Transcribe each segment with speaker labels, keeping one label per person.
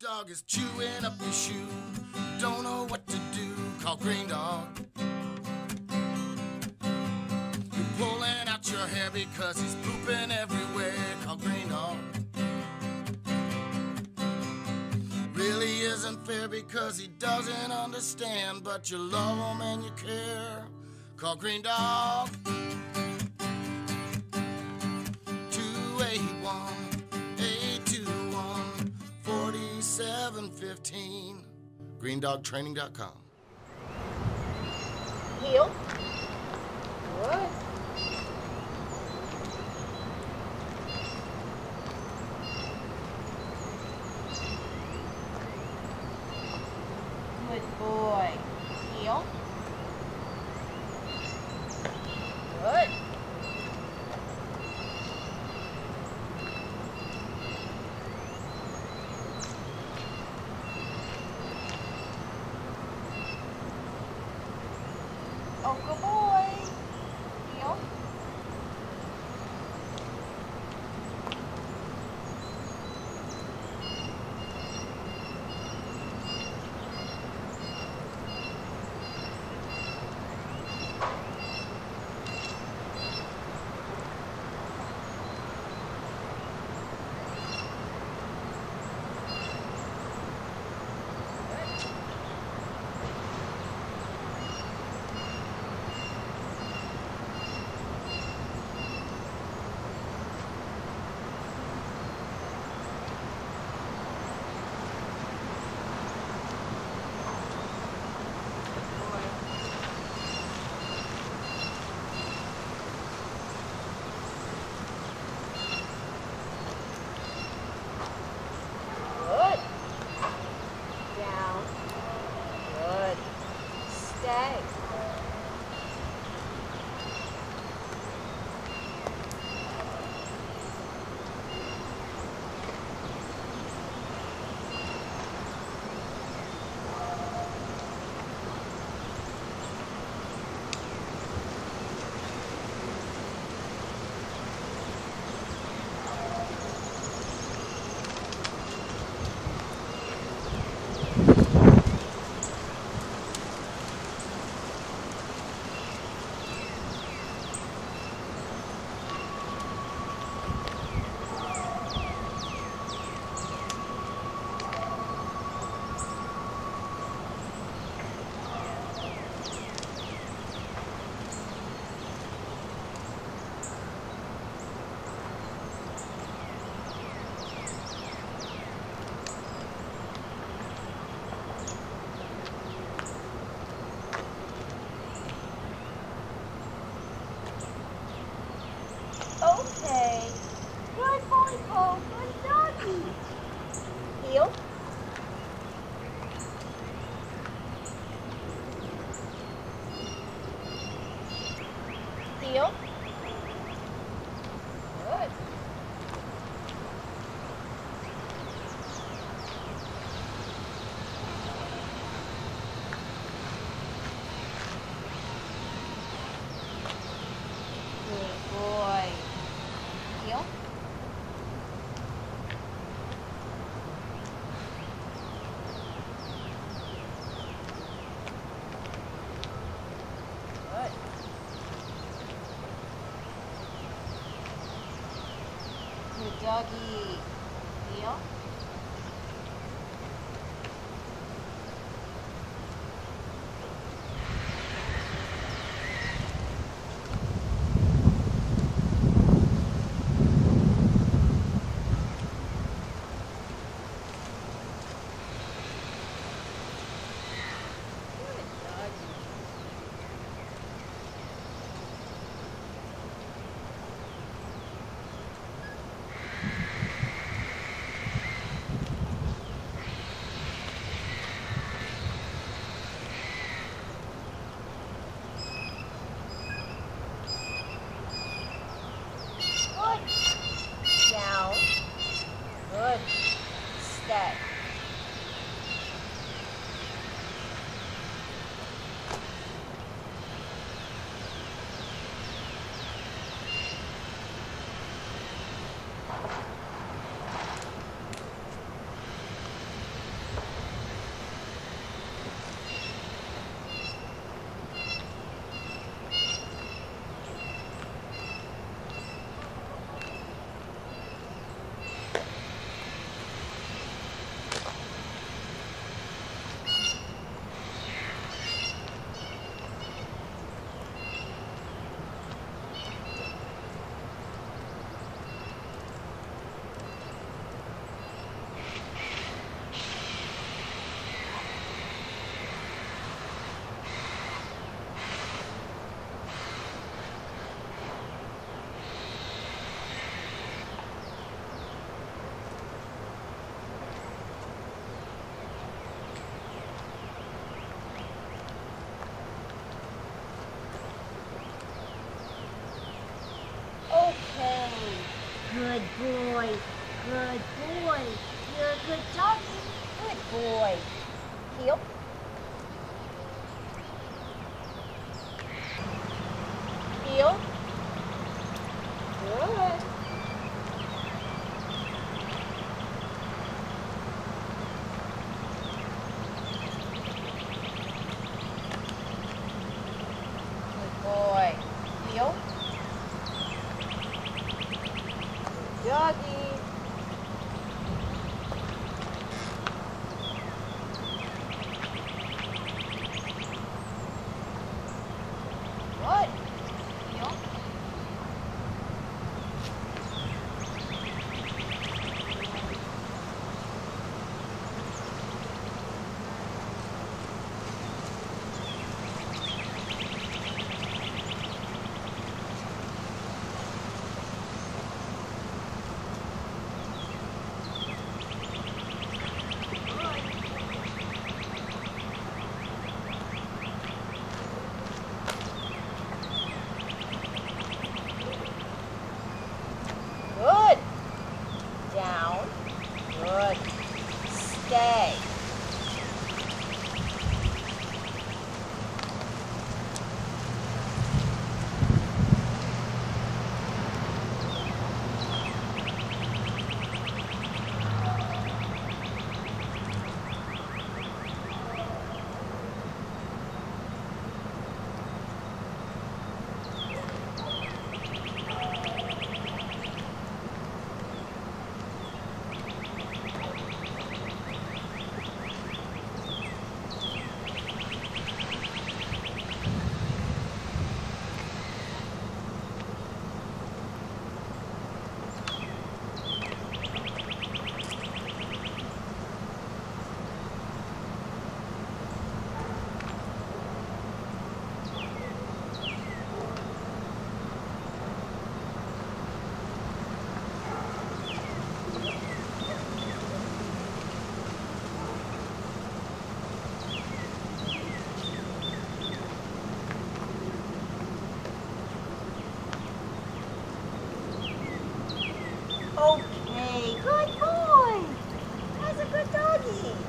Speaker 1: dog is chewing up your shoe. Don't know what to do. Call Green Dog. You're pulling out your hair because he's pooping everywhere. Call Green Dog. Really isn't fair because he doesn't understand, but you love him and you care. Call Green Dog. 4715. GreenDogTraining.com.
Speaker 2: Heel. Good boy. Heel. Good. Oh, good Heel. Heel. Good. Good boy. Heel. Good. Good doggy. Heel. boy. Good boy. You're a good dog. Good boy. Heel. Heel. Yay!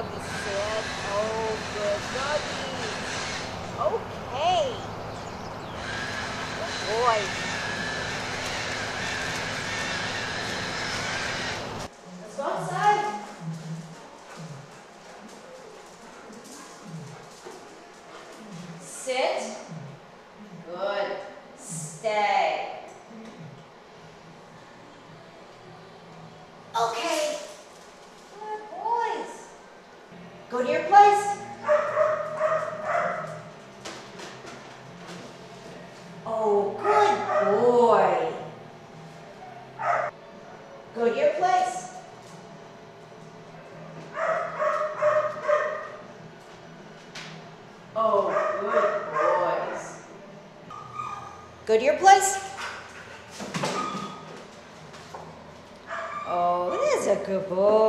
Speaker 2: Oh, good Oh, doggies. Okay. Good boy. Let's go outside. Sit. Good. Stay. Okay. Good boys. Go to your place. Oh, good boy. Go to your place. Oh, good boys. Go to your place. Oh, there's a good boy.